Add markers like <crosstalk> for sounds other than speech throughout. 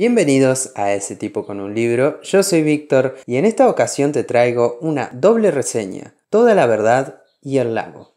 Bienvenidos a Ese tipo con un libro, yo soy Víctor y en esta ocasión te traigo una doble reseña, toda la verdad y el lago.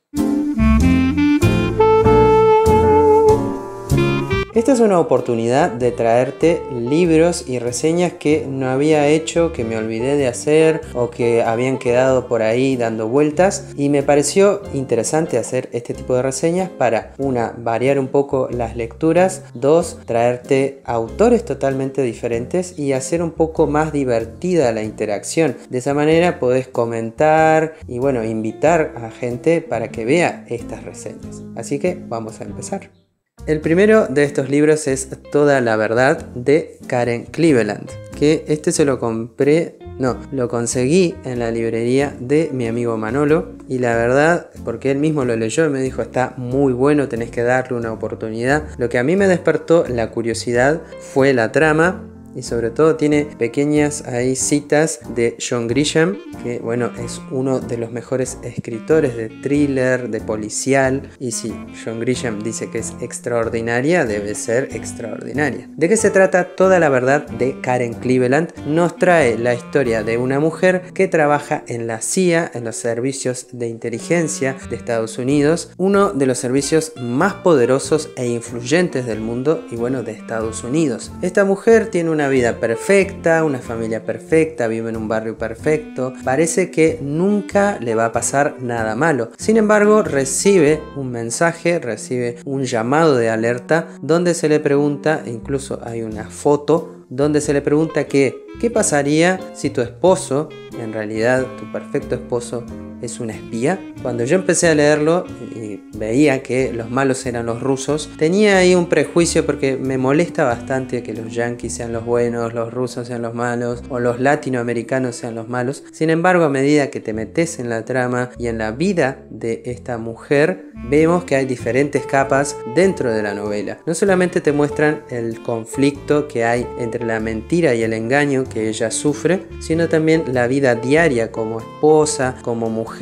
Esta es una oportunidad de traerte libros y reseñas que no había hecho, que me olvidé de hacer o que habían quedado por ahí dando vueltas y me pareció interesante hacer este tipo de reseñas para, una, variar un poco las lecturas, dos, traerte autores totalmente diferentes y hacer un poco más divertida la interacción. De esa manera podés comentar y bueno, invitar a gente para que vea estas reseñas. Así que vamos a empezar. El primero de estos libros es Toda la verdad de Karen Cleveland, que este se lo compré, no, lo conseguí en la librería de mi amigo Manolo y la verdad, porque él mismo lo leyó y me dijo está muy bueno, tenés que darle una oportunidad. Lo que a mí me despertó la curiosidad fue la trama y sobre todo tiene pequeñas ahí citas de John Grisham, que bueno, es uno de los mejores escritores de thriller, de policial, y si John Grisham dice que es extraordinaria, debe ser extraordinaria. ¿De qué se trata toda la verdad de Karen Cleveland? Nos trae la historia de una mujer que trabaja en la CIA, en los servicios de inteligencia de Estados Unidos, uno de los servicios más poderosos e influyentes del mundo y bueno, de Estados Unidos. Esta mujer tiene una vida perfecta, una familia perfecta, vive en un barrio perfecto, parece que nunca le va a pasar nada malo. Sin embargo, recibe un mensaje, recibe un llamado de alerta donde se le pregunta, incluso hay una foto, donde se le pregunta que, ¿qué pasaría si tu esposo, en realidad tu perfecto esposo, es un espía? Cuando yo empecé a leerlo y veía que los malos eran los rusos, tenía ahí un prejuicio porque me molesta bastante que los yanquis sean los buenos, los rusos sean los malos o los latinoamericanos sean los malos. Sin embargo, a medida que te metes en la trama y en la vida de esta mujer, vemos que hay diferentes capas dentro de la novela. No solamente te muestran el conflicto que hay entre la mentira y el engaño que ella sufre, sino también la vida diaria como esposa, como mujer,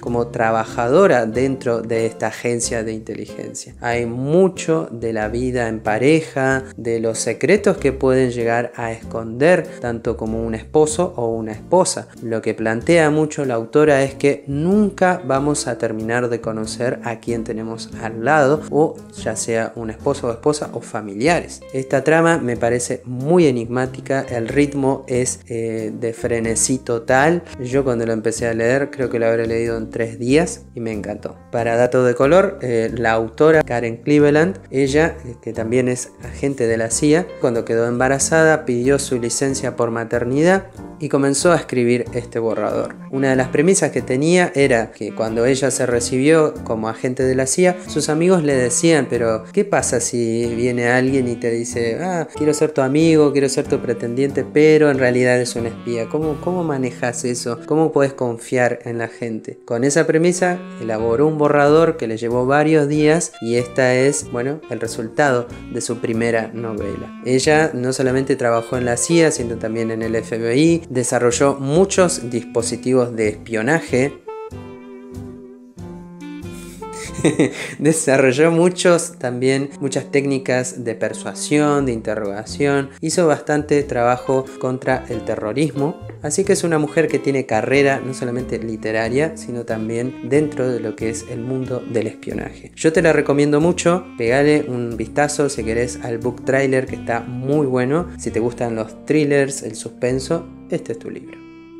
como trabajadora dentro de esta agencia de inteligencia. Hay mucho de la vida en pareja, de los secretos que pueden llegar a esconder tanto como un esposo o una esposa. Lo que plantea mucho la autora es que nunca vamos a terminar de conocer a quién tenemos al lado o ya sea un esposo o esposa o familiares. Esta trama me parece muy enigmática, el ritmo es eh, de frenesí total. Yo cuando lo empecé a leer creo que lo habré leído en tres días y me encantó. Para dato de color, eh, la autora Karen Cleveland, ella eh, que también es agente de la CIA, cuando quedó embarazada pidió su licencia por maternidad y comenzó a escribir este borrador. Una de las premisas que tenía era que cuando ella se recibió como agente de la CIA, sus amigos le decían, pero ¿qué pasa si viene alguien y te dice, ah, quiero ser tu amigo, quiero ser tu pretendiente, pero en realidad es un espía? ¿Cómo, cómo manejas eso? ¿Cómo puedes confiar en la gente? Con esa premisa elaboró un borrador que le llevó varios días y esta es, bueno, el resultado de su primera novela. Ella no solamente trabajó en la CIA, sino también en el FBI, desarrolló muchos dispositivos de espionaje, <laughs> desarrolló muchos también muchas técnicas de persuasión, de interrogación, hizo bastante trabajo contra el terrorismo, así que es una mujer que tiene carrera no solamente literaria, sino también dentro de lo que es el mundo del espionaje. Yo te la recomiendo mucho, pegale un vistazo si querés al book trailer que está muy bueno, si te gustan los thrillers, el suspenso, este es tu libro.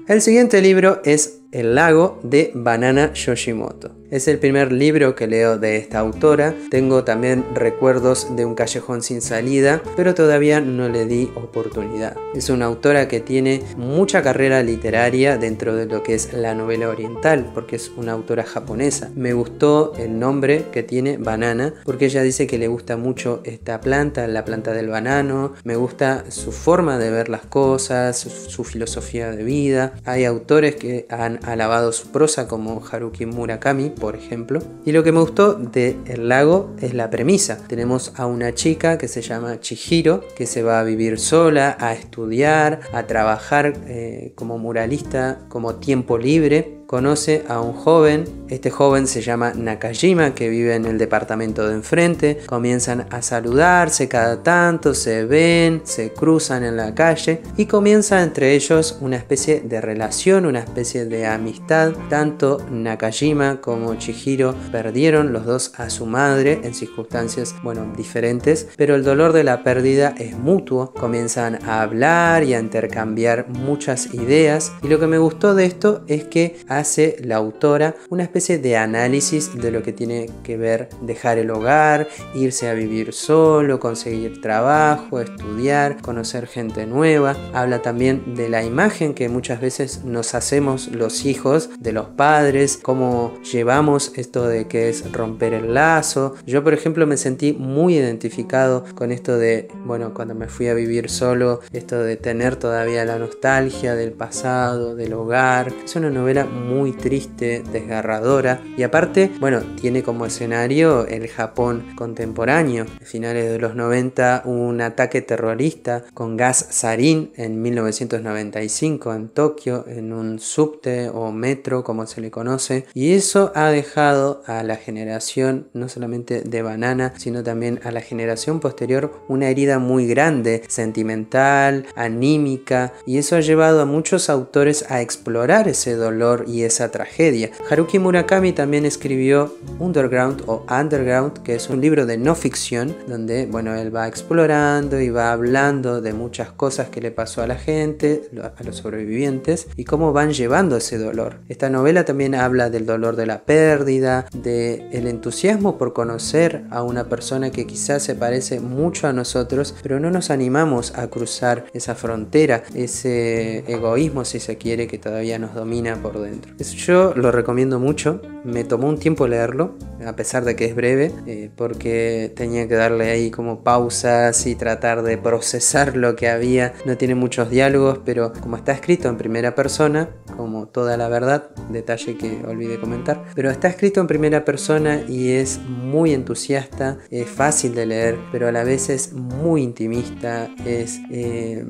El siguiente libro es El lago de Banana Yoshimoto. Es el primer libro que leo de esta autora. Tengo también recuerdos de un callejón sin salida, pero todavía no le di oportunidad. Es una autora que tiene mucha carrera literaria dentro de lo que es la novela oriental, porque es una autora japonesa. Me gustó el nombre que tiene Banana, porque ella dice que le gusta mucho esta planta, la planta del banano. Me gusta su forma de ver las cosas, su, filosofía de vida. Hay autores que han alabado su prosa como Haruki Murakami, por ejemplo. Y lo que me gustó de El lago es la premisa. Tenemos a una chica que se llama Chihiro, que se va a vivir sola, a estudiar, a trabajar eh, como muralista, como tiempo libre conoce a un joven, este joven se llama Nakajima, que vive en el departamento de enfrente, comienzan a saludarse cada tanto, se ven, se cruzan en la calle y comienza entre ellos una especie de relación, una especie de amistad. Tanto Nakajima como Chihiro perdieron los dos a su madre en circunstancias, bueno, diferentes, pero el dolor de la pérdida es mutuo, comienzan a hablar y a intercambiar muchas ideas. Y lo que me gustó de esto es que hace la autora una especie de análisis de lo que tiene que ver dejar el hogar, irse a vivir solo, conseguir trabajo, estudiar, conocer gente nueva. Habla también de la imagen que muchas veces nos hacemos los hijos de los padres, cómo llevamos esto de que es romper el lazo. Yo por ejemplo me sentí muy identificado con esto de, bueno, cuando me fui a vivir solo, esto de tener todavía la nostalgia del pasado, del hogar. Es una novela muy triste, desgarradora. Y aparte, bueno, tiene como escenario el Japón contemporáneo. A finales de los 90 hubo un ataque terrorista con gas sarín en 1995 en Tokio, en un subte o metro como se le conoce, y eso ha dejado a la generación no solamente de banana, sino también a la generación posterior una herida muy grande, sentimental, anímica, y eso ha llevado a muchos autores a explorar ese dolor esa tragedia. Haruki Murakami también escribió Underground o Underground, que es un libro de no ficción, donde bueno, él va explorando y va hablando de muchas cosas que le pasó a la gente, a los sobrevivientes, y cómo van llevando ese dolor. Esta novela también habla del dolor de la pérdida, de el entusiasmo por conocer a una persona que quizás se parece mucho a nosotros, pero no nos animamos a cruzar esa frontera, ese egoísmo si se quiere que todavía nos domina por dentro. Yo lo recomiendo mucho, me tomó un tiempo leerlo, a pesar de que es breve, eh, porque tenía que darle ahí como pausas y tratar de procesar lo que había. No tiene muchos diálogos, pero como está escrito en primera persona, como toda la verdad, detalle que olvidé comentar, pero está escrito en primera persona y es muy entusiasta, es fácil de leer, pero a la vez es muy intimista, es... Eh,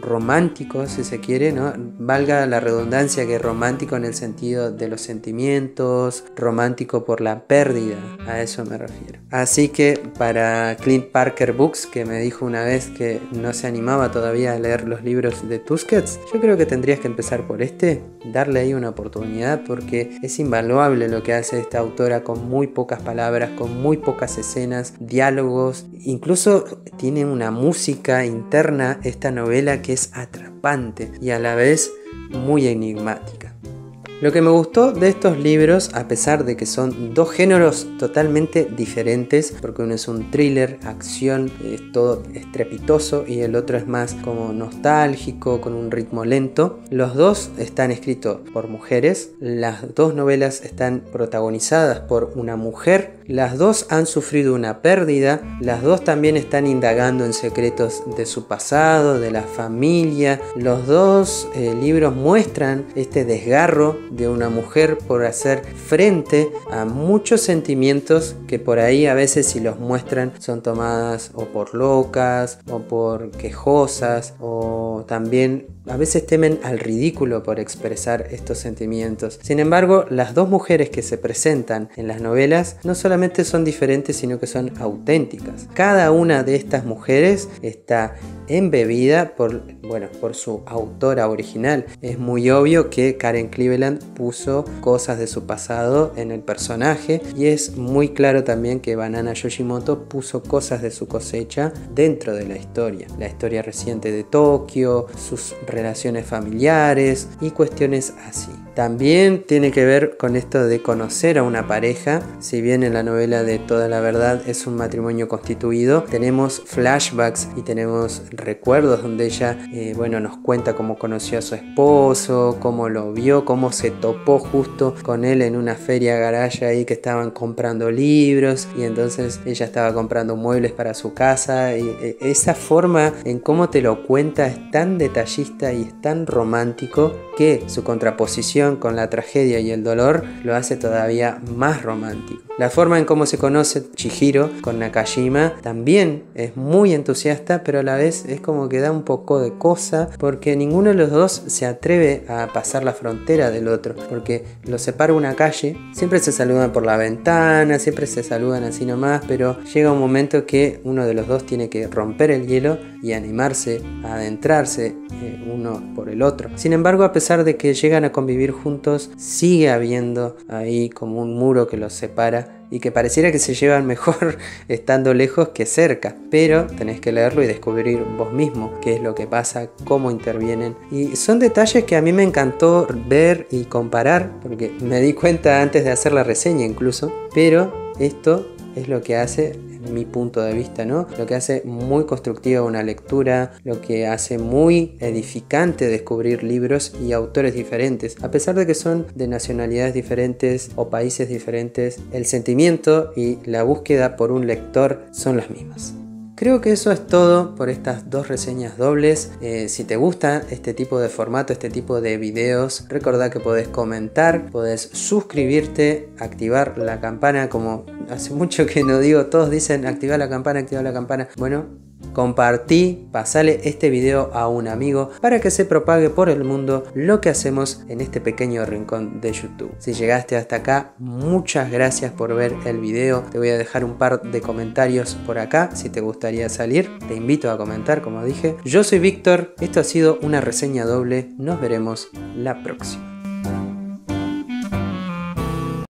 romántico, si se quiere, ¿no? Valga la redundancia que romántico en el sentido de los sentimientos, romántico por la pérdida, a eso me refiero. Así que para Clint Parker Books, que me dijo una vez que no se animaba todavía a leer los libros de Tusquets, yo creo que tendrías que empezar por este, darle ahí una oportunidad porque es invaluable lo que hace esta autora con muy pocas palabras, con muy pocas escenas, diálogos, incluso tiene una música interna esta novela que es atrapante y a la vez muy enigmática. Lo que me gustó de estos libros, a pesar de que son dos géneros totalmente diferentes, porque uno es un thriller, acción, es todo estrepitoso, y el otro es más como nostálgico, con un ritmo lento, los dos están escritos por mujeres, las dos novelas están protagonizadas por una mujer las dos han sufrido una pérdida, las dos también están indagando en secretos de su pasado, de la familia. Los dos eh, libros muestran este desgarro de una mujer por hacer frente a muchos sentimientos que por ahí a veces si los muestran son tomadas o por locas o por quejosas o también a veces temen al ridículo por expresar estos sentimientos. Sin embargo, las dos mujeres que se presentan en las novelas no solamente son diferentes, sino que son auténticas. Cada una de estas mujeres está embebida por, bueno, por su autora original. Es muy obvio que Karen Cleveland puso cosas de su pasado en el personaje y es muy claro también que Banana Yoshimoto puso cosas de su cosecha dentro de la historia. La historia reciente de Tokio, sus relaciones familiares y cuestiones así. También tiene que ver con esto de conocer a una pareja. Si bien en la novela de Toda la Verdad es un matrimonio constituido, tenemos flashbacks y tenemos recuerdos donde ella, eh, bueno, nos cuenta cómo conoció a su esposo, cómo lo vio, cómo se topó justo con él en una feria garage ahí que estaban comprando libros y entonces ella estaba comprando muebles para su casa y eh, esa forma en cómo te lo cuenta es tan detallista y es tan romántico que su contraposición con la tragedia y el dolor lo hace todavía más romántico. La forma en cómo se conoce Chihiro con Nakajima también es muy entusiasta, pero a la vez es como que da un poco de cosa porque ninguno de los dos se atreve a pasar la frontera del otro, porque lo separa una calle, siempre se saludan por la ventana, siempre se saludan así nomás, pero llega un momento que uno de los dos tiene que romper el hielo y animarse a adentrarse eh, uno por el otro. Sin embargo, a pesar de que llegan a convivir juntos, sigue habiendo ahí como un muro que los separa y que pareciera que se llevan mejor <laughs> estando lejos que cerca. Pero tenés que leerlo y descubrir vos mismo qué es lo que pasa, cómo intervienen. Y son detalles que a mí me encantó ver y comparar, porque me di cuenta antes de hacer la reseña incluso. Pero esto es lo que hace mi punto de vista, ¿no? Lo que hace muy constructiva una lectura, lo que hace muy edificante descubrir libros y autores diferentes. A pesar de que son de nacionalidades diferentes o países diferentes, el sentimiento y la búsqueda por un lector son las mismas. Creo que eso es todo por estas dos reseñas dobles. Eh, si te gusta este tipo de formato, este tipo de videos, recordá que podés comentar, podés suscribirte, activar la campana como hace mucho que no digo, todos dicen activar la campana, activar la campana. Bueno, compartí, pasale este video a un amigo para que se propague por el mundo lo que hacemos en este pequeño rincón de YouTube. Si llegaste hasta acá, muchas gracias por ver el video. Te voy a dejar un par de comentarios por acá si te gustaría salir. Te invito a comentar, como dije. Yo soy Víctor, esto ha sido una reseña doble. Nos veremos la próxima.